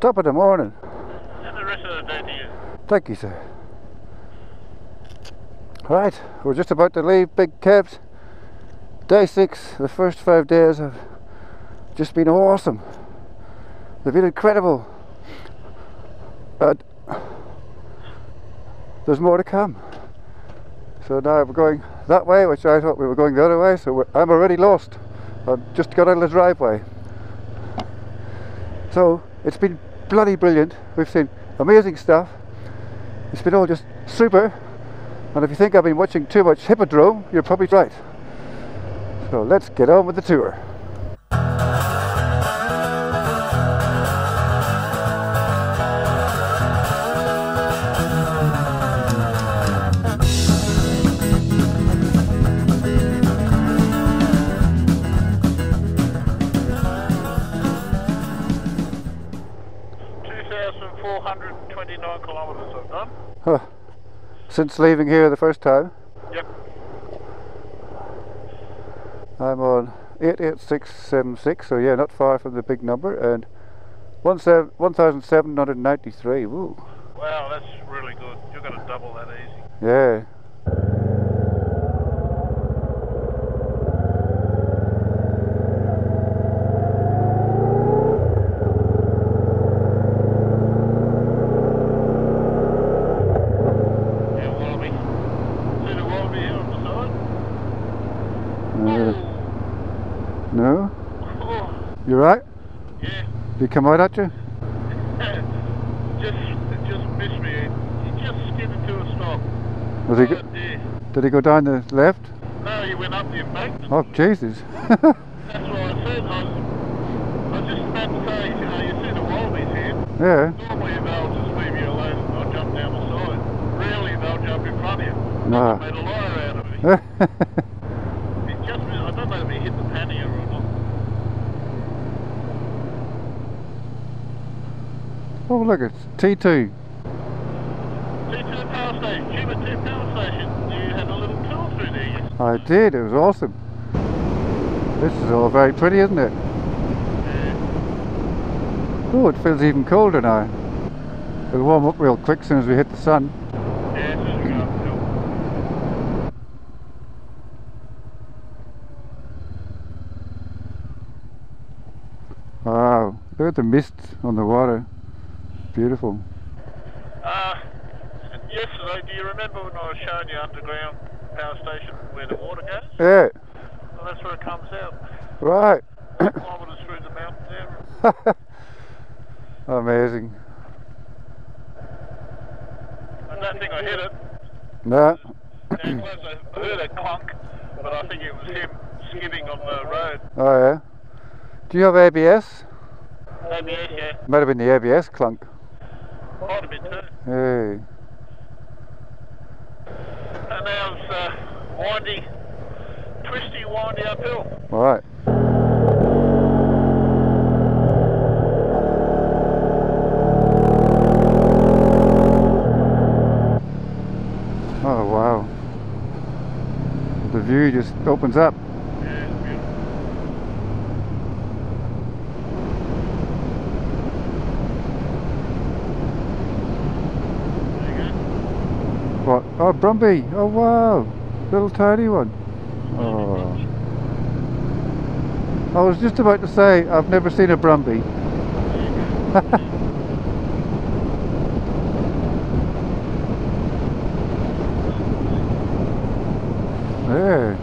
Top of the morning. And the rest of the day to you. Thank you, sir. Right, we're just about to leave Big Caps. Day six, the first five days have just been awesome. They've been incredible. But there's more to come. So now we're going that way, which I thought we were going the other way, so I'm already lost. I've just got out of the driveway. So it's been bloody brilliant. We've seen amazing stuff. It's been all just super. And if you think I've been watching too much Hippodrome, you're probably right. So let's get on with the tour. 429 kilometres I've done. Huh. Since leaving here the first time? Yep. I'm on 88676, so yeah, not far from the big number, and 1793, woo. Wow, that's really good. You're going to double that easy. Yeah. Did he come out at you? just, just missed me. He just skidded to a stop. Was he oh, go- did he go down the left? No, he went up the embankment. Oh, Jesus. That's what I said. I was, I was just about to say, you know, you see the wallabies here. yeah. Normally they'll just leave you alone and they'll jump down the side. Rarely they'll jump in front of you. No. Made a liar out of me. It just, I don't know if he hit the pannier or not. Oh, look, it's T2. T2 power station, Tumut 2 power station. You had a little tour through there yesterday. I did, it was awesome. This is all very pretty, isn't it? Yeah. Oh, it feels even colder now. It'll warm up real quick as soon as we hit the sun. Yeah, as soon as we go up the hill. Wow, look at the mist on the water. Beautiful. Uh, yesterday, do you remember when I was showing you underground power station where the water goes? Yeah, Well, that's where it comes out. right. Kilometres through the mountain there. Amazing. I don't think I hit it. No, Down I heard a clunk, but I think it was him skidding on the road. oh yeah. Do you have ABS? Yeah, yeah. Might have been the ABS clunk. Been too. Hey. And now it's uh, windy, twisty, windy uphill. Right. Oh wow. The view just opens up. Yeah, it's beautiful. There you go. What? Oh, Brumby. Oh wow. Little tiny one. Oh. I was just about to say I've never seen a Brumby. Yeah.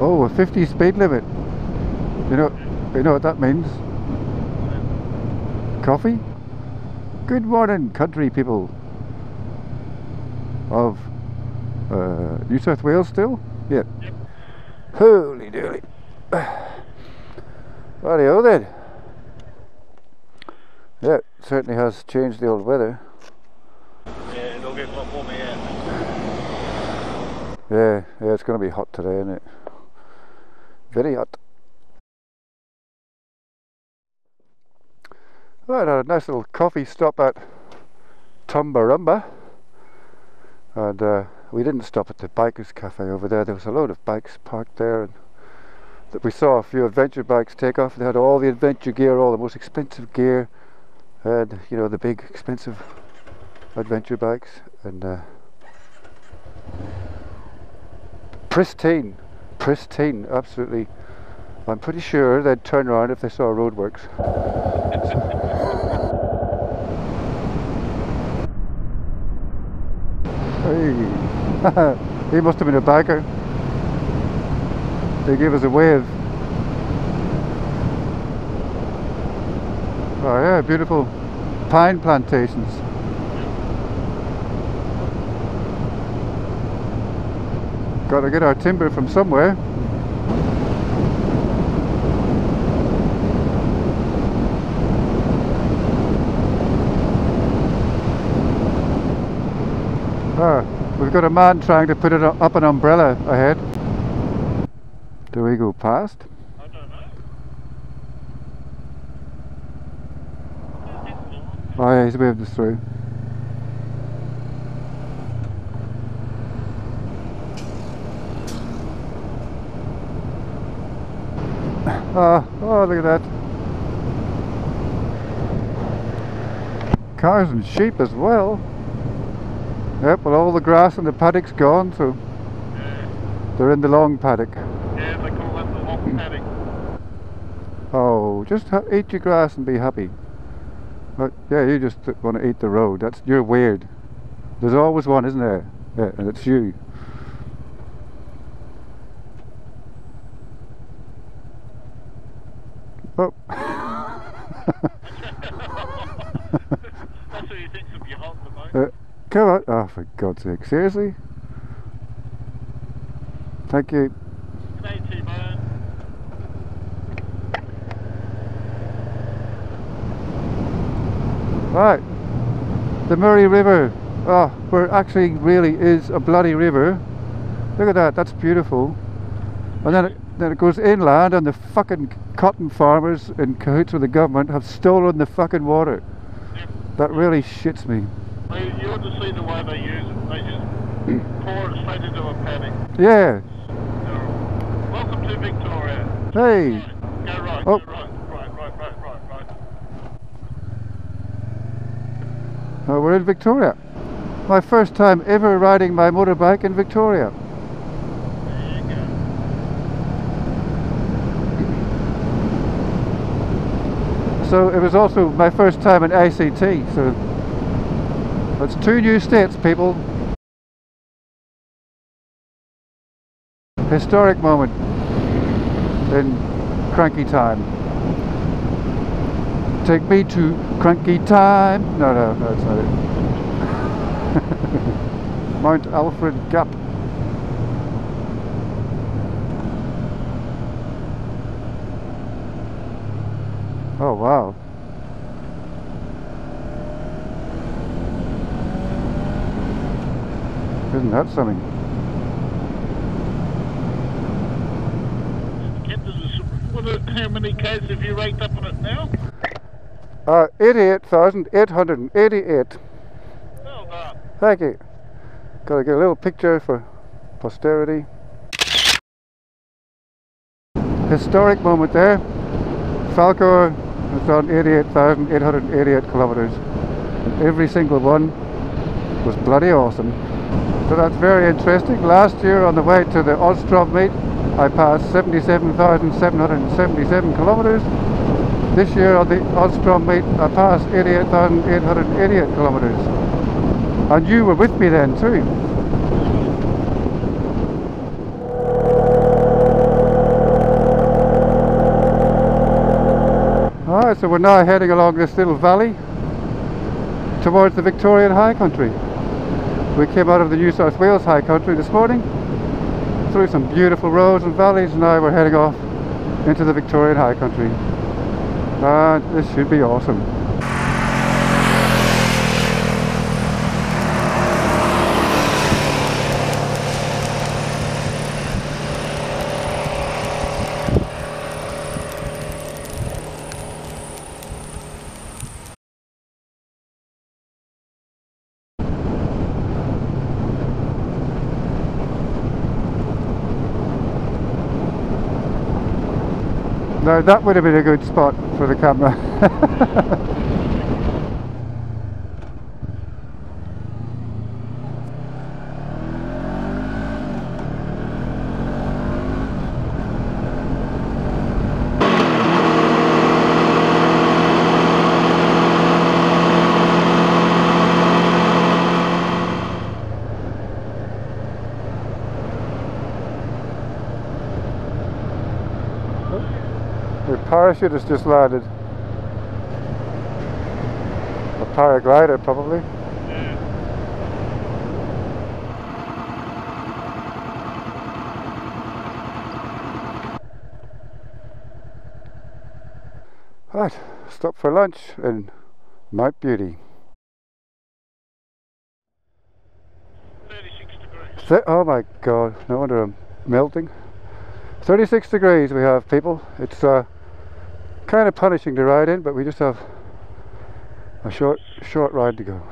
Oh, a 50 speed limit. You know, you know what that means? Coffee? Good morning, country people of uh, New South Wales still? Yeah. Yep. Holy dooly. Rightio then. Yeah, it certainly has changed the old weather. Yeah, it'll get a lot warmer. Yeah, yeah, it's going to be hot today, isn't it? Very hot. Right, had a nice little coffee stop at Tumbarumba. And uh, we didn't stop at the bikers cafe over there. There was a load of bikes parked there, and that we saw a few adventure bikes take off. They had all the adventure gear, all the most expensive gear, and you know the big expensive adventure bikes, and uh, pristine, pristine, absolutely. I'm pretty sure they'd turn around if they saw roadworks. he must have been a biker. They gave us a wave. Oh yeah, beautiful pine plantations. Got to get our timber from somewhere. Ah, we've got a man trying to put it up an umbrella ahead. Do we go past? I don't know. Oh yeah, he's waved us through. Oh, oh, look at that. Cows and sheep as well. Yep, well all the grass in the paddock's gone, so Yeah, they're in the long paddock. yeah, they call that the long paddock. Oh, just ha- eat your grass and be happy. But yeah, you just want to eat the road. That's you're weird. There's always one, isn't there? Yeah, and it's you. Oh. That's who you think's of your hot the most. Uh, Come on. Oh, for God's sake. Seriously? Thank you. Right. The Murray River. Oh, where it actually really is a bloody river. Look at that. That's beautiful. And then it, then it goes inland and the fucking cotton farmers in cahoots with the government have stolen the fucking water. That really shits me. They, you ought to see the way they use it. They just hmm. pour it straight into a paddock. Yeah. Welcome to Victoria. Hey. Right. Go right, Oh. go right. Right, right, right, right, right. Oh, we're in Victoria. My first time ever riding my motorbike in Victoria. There you go. So it was also my first time in ACT. So that's two new states, people. Historic moment in cranky time. Take me to cranky time. No, no, no, that's not it. Mount Alfred Gap. Oh wow. Isn't that something? Kent, is this, what are, how many Ks have you raked up on it now? Uh, 88,888. Well done. Thank you. Gotta get a little picture for posterity. Historic moment there. Falcor has done 88,888 kilometers. Every single one was bloody awesome. So that's very interesting. Last year on the way to the AuStrom meet, I passed 77,777 kilometers. This year on the AuStrom meet, I passed 88,888 kilometers. And you were with me then too. Alright, so we're now heading along this little valley towards the Victorian High Country. We came out of the New South Wales High Country this morning through some beautiful roads and valleys and now we're heading off into the Victorian High Country. And this should be awesome. Now that would have been a good spot for the camera. The parachute has just landed. A paraglider probably. Yeah. Right, stop for lunch in Mount Beauty. 36 degrees. Th- oh my god, no wonder I'm melting. 36 degrees we have people. It's uh, kind of punishing to ride in, but we just have a short short ride to go.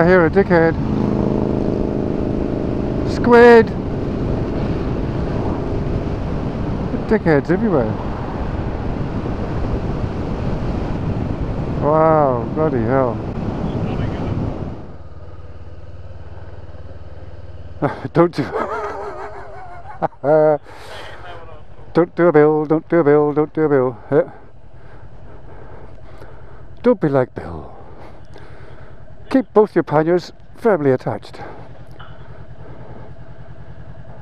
I hear a dickhead. Squid! Dickheads everywhere. Wow, bloody hell. don't do Don't do a bill, don't do a bill, don't do a bill. Yeah. Don't be like Bill. Keep both your panniers firmly attached.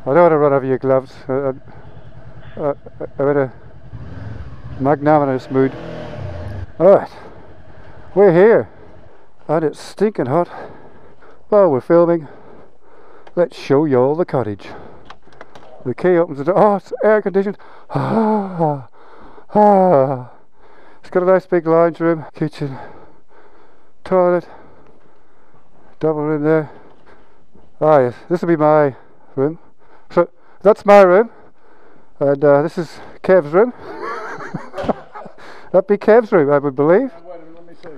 I don't want to run over your gloves. Uh, uh, uh, I'm in a magnanimous mood. Alright, we're here and it's stinking hot. While we're filming, let's show you all the cottage. The key opens the door. Oh, it's air conditioned. Ah, ah. It's got a nice big lounge room, kitchen, toilet, double room there. Ah yes, this will be my room. So that's my room, and uh, this is Kev's room. That'd be Kev's room, I would believe. Let me see.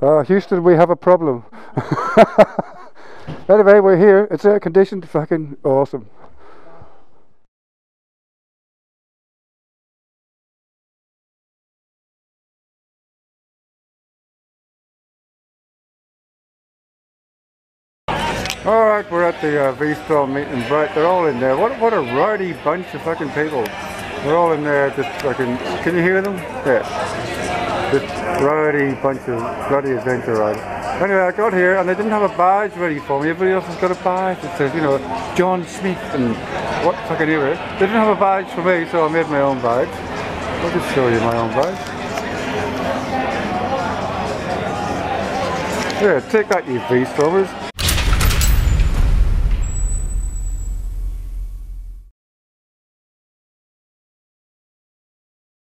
Uh, Houston, we have a problem. anyway, we're here. It's air conditioned, fucking awesome. All right, we're at the uh, V-Strom meeting, but they're all in there. What what a rowdy bunch of fucking people. They're all in there just fucking, can you hear them? Yeah. This rowdy bunch of bloody adventure riders. Anyway, I got here and they didn't have a badge ready for me. Everybody else has got a badge that says, you know, John Smith and what fucking anyway. They didn't have a badge for me, so I made my own badge. I'll just show you my own badge. Yeah, take that you V-Stromers.